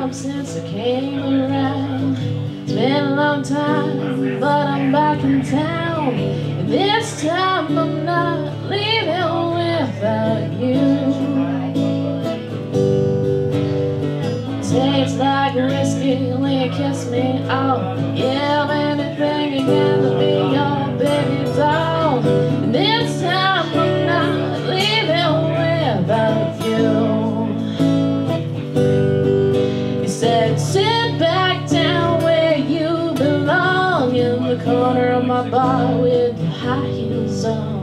time since I came around. It's been a long time, but I'm back in town. And this time I'm not leaving without you. Tastes like whiskey when you kiss me. Oh, yeah, man. corner of my bar with high heels on.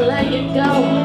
let you go.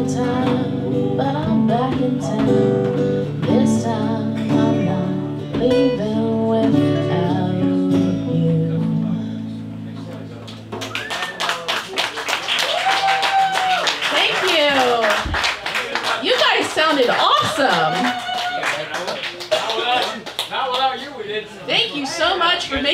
long time, but I'm back in town. This time I'm not leaving without you. Thank you. You guys sounded awesome. Thank you so much for making